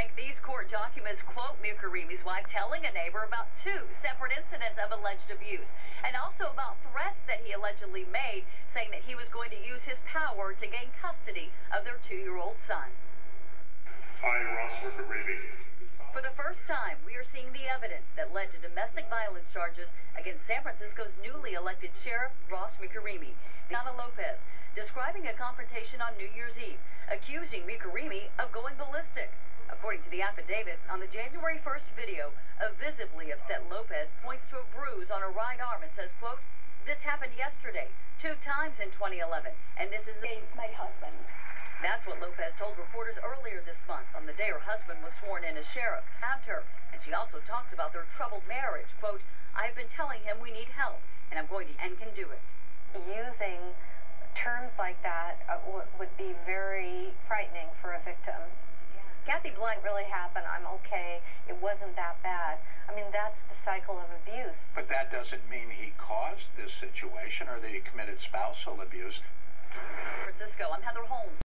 Frank, these court documents quote Mirkarimi's wife telling a neighbor about two separate incidents of alleged abuse and also about threats that he allegedly made, saying that he was going to use his power to gain custody of their two-year-old son. I, Ross Mirkarimi, For the first time, we are seeing the evidence that led to domestic violence charges against San Francisco's newly elected sheriff, Ross Mirkarimi. Eliana Lopez describing a confrontation on New Year's Eve, accusing Mirkarimi of going ballistic. According to the affidavit, on the January 1st video, a visibly upset Lopez points to a bruise on her right arm and says, quote, this happened yesterday, two times in 2011, and this is the... My husband. That's what Lopez told reporters earlier this month on the day her husband was sworn in as sheriff. Have her. And she also talks about their troubled marriage. Quote, I've been telling him we need help, and I'm going to and can do it. Using terms like that uh, would be very frightening for a victim. Kathy Black really happened. I'm okay. It wasn't that bad. I mean, that's the cycle of abuse. But that doesn't mean he caused this situation or that he committed spousal abuse. Francisco, I'm Heather Holmes.